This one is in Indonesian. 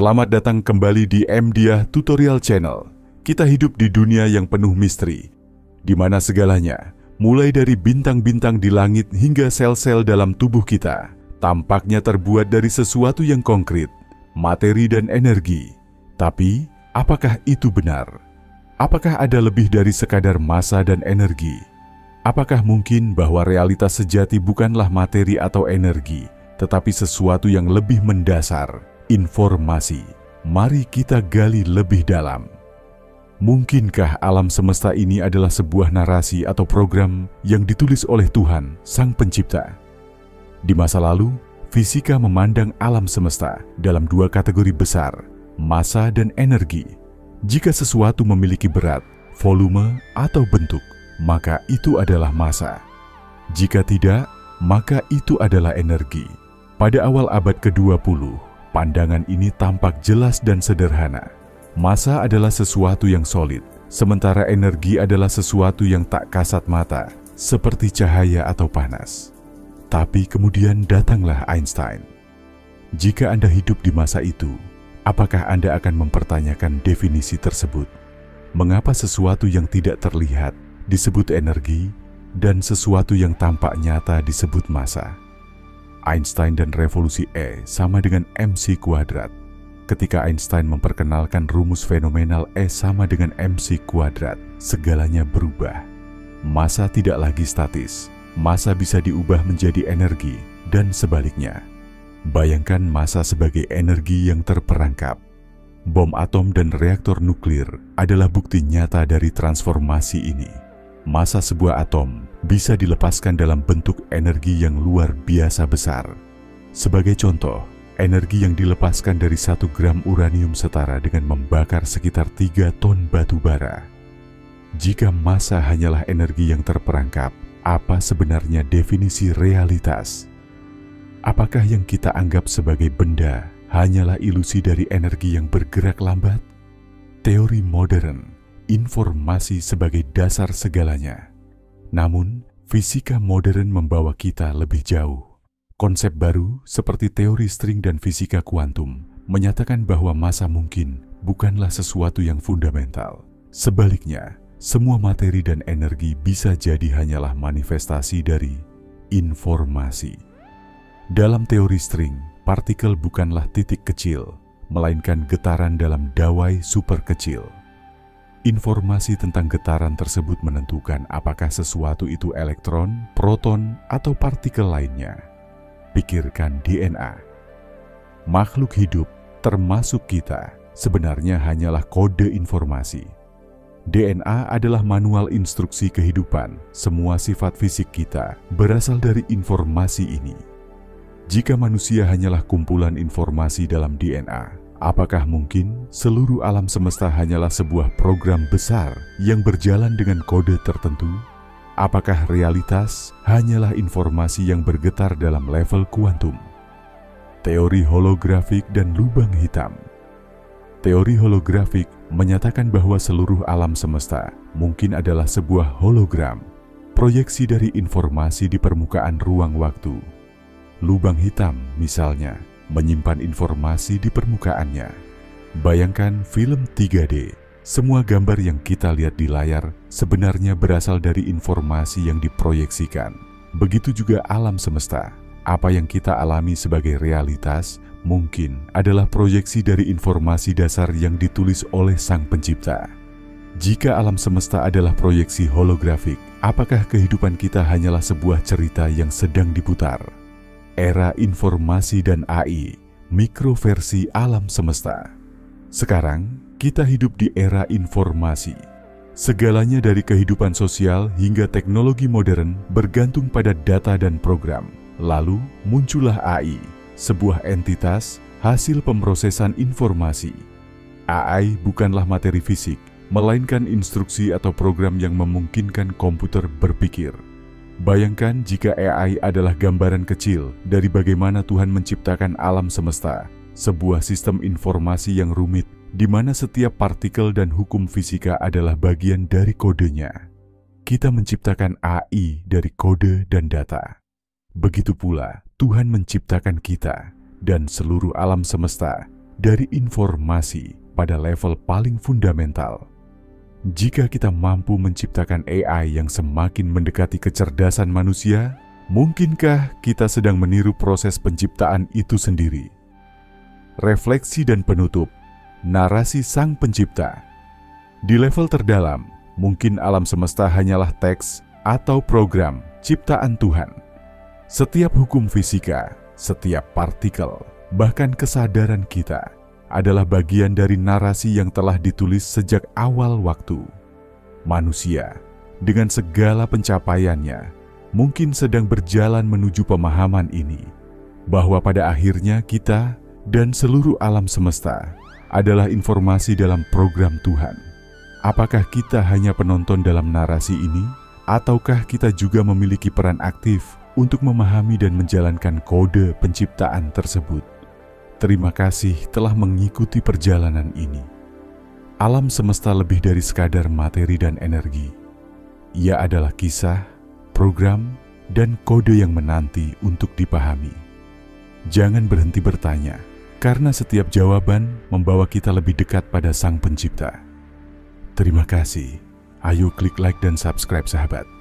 Selamat datang kembali di MDiah Tutorial Channel. Kita hidup di dunia yang penuh misteri, di mana segalanya, mulai dari bintang-bintang di langit hingga sel-sel dalam tubuh kita, tampaknya terbuat dari sesuatu yang konkret, materi dan energi. Tapi, apakah itu benar? Apakah ada lebih dari sekadar massa dan energi? Apakah mungkin bahwa realitas sejati bukanlah materi atau energi, tetapi sesuatu yang lebih mendasar, informasi. Mari kita gali lebih dalam. Mungkinkah alam semesta ini adalah sebuah narasi atau program yang ditulis oleh Tuhan, Sang Pencipta? Di masa lalu, fisika memandang alam semesta dalam dua kategori besar, massa dan energi. Jika sesuatu memiliki berat, volume, atau bentuk, maka itu adalah massa. Jika tidak, maka itu adalah energi. Pada awal abad ke-20, Pandangan ini tampak jelas dan sederhana. Masa adalah sesuatu yang solid, sementara energi adalah sesuatu yang tak kasat mata, seperti cahaya atau panas. Tapi kemudian datanglah Einstein. Jika Anda hidup di masa itu, apakah Anda akan mempertanyakan definisi tersebut? Mengapa sesuatu yang tidak terlihat disebut energi dan sesuatu yang tampak nyata disebut massa? Einstein dan revolusi E sama dengan MC kuadrat. Ketika Einstein memperkenalkan rumus fenomenal E sama dengan MC kuadrat, segalanya berubah. Masa tidak lagi statis, masa bisa diubah menjadi energi, dan sebaliknya. Bayangkan masa sebagai energi yang terperangkap. Bom atom dan reaktor nuklir adalah bukti nyata dari transformasi ini. Masa sebuah atom bisa dilepaskan dalam bentuk energi yang luar biasa besar. Sebagai contoh, energi yang dilepaskan dari satu gram uranium setara dengan membakar sekitar tiga ton batu bara. Jika masa hanyalah energi yang terperangkap, apa sebenarnya definisi realitas? Apakah yang kita anggap sebagai benda hanyalah ilusi dari energi yang bergerak lambat? Teori modern, informasi sebagai dasar segalanya namun, fisika modern membawa kita lebih jauh. Konsep baru seperti teori string dan fisika kuantum menyatakan bahwa masa mungkin bukanlah sesuatu yang fundamental. Sebaliknya, semua materi dan energi bisa jadi hanyalah manifestasi dari informasi. Dalam teori string, partikel bukanlah titik kecil, melainkan getaran dalam dawai super kecil. Informasi tentang getaran tersebut menentukan apakah sesuatu itu elektron, proton, atau partikel lainnya. Pikirkan DNA. Makhluk hidup, termasuk kita, sebenarnya hanyalah kode informasi. DNA adalah manual instruksi kehidupan. Semua sifat fisik kita berasal dari informasi ini. Jika manusia hanyalah kumpulan informasi dalam DNA, Apakah mungkin seluruh alam semesta hanyalah sebuah program besar yang berjalan dengan kode tertentu? Apakah realitas hanyalah informasi yang bergetar dalam level kuantum? Teori holografik dan lubang hitam. Teori holografik menyatakan bahwa seluruh alam semesta mungkin adalah sebuah hologram, proyeksi dari informasi di permukaan ruang waktu. Lubang hitam, misalnya, menyimpan informasi di permukaannya. Bayangkan film 3D. Semua gambar yang kita lihat di layar sebenarnya berasal dari informasi yang diproyeksikan. Begitu juga alam semesta. Apa yang kita alami sebagai realitas mungkin adalah proyeksi dari informasi dasar yang ditulis oleh Sang Pencipta. Jika alam semesta adalah proyeksi holografik, apakah kehidupan kita hanyalah sebuah cerita yang sedang diputar? Era informasi dan AI, mikroversi alam semesta. Sekarang, kita hidup di era informasi. Segalanya dari kehidupan sosial hingga teknologi modern bergantung pada data dan program. Lalu muncullah AI, sebuah entitas hasil pemrosesan informasi. AI bukanlah materi fisik, melainkan instruksi atau program yang memungkinkan komputer berpikir. Bayangkan jika AI adalah gambaran kecil dari bagaimana Tuhan menciptakan alam semesta, sebuah sistem informasi yang rumit di mana setiap partikel dan hukum fisika adalah bagian dari kodenya. Kita menciptakan AI dari kode dan data. Begitu pula Tuhan menciptakan kita dan seluruh alam semesta dari informasi pada level paling fundamental. Jika kita mampu menciptakan AI yang semakin mendekati kecerdasan manusia, mungkinkah kita sedang meniru proses penciptaan itu sendiri? Refleksi dan penutup narasi Sang Pencipta. Di level terdalam, mungkin alam semesta hanyalah teks atau program ciptaan Tuhan. Setiap hukum fisika, setiap partikel, bahkan kesadaran kita adalah bagian dari narasi yang telah ditulis sejak awal waktu. Manusia, dengan segala pencapaiannya, mungkin sedang berjalan menuju pemahaman ini, bahwa pada akhirnya kita dan seluruh alam semesta adalah informasi dalam program Tuhan. Apakah kita hanya penonton dalam narasi ini, ataukah kita juga memiliki peran aktif untuk memahami dan menjalankan kode penciptaan tersebut? Terima kasih telah mengikuti perjalanan ini. Alam semesta lebih dari sekadar materi dan energi. Ia adalah kisah, program, dan kode yang menanti untuk dipahami. Jangan berhenti bertanya karena setiap jawaban membawa kita lebih dekat pada Sang Pencipta. Terima kasih. Ayo klik like dan subscribe sahabat.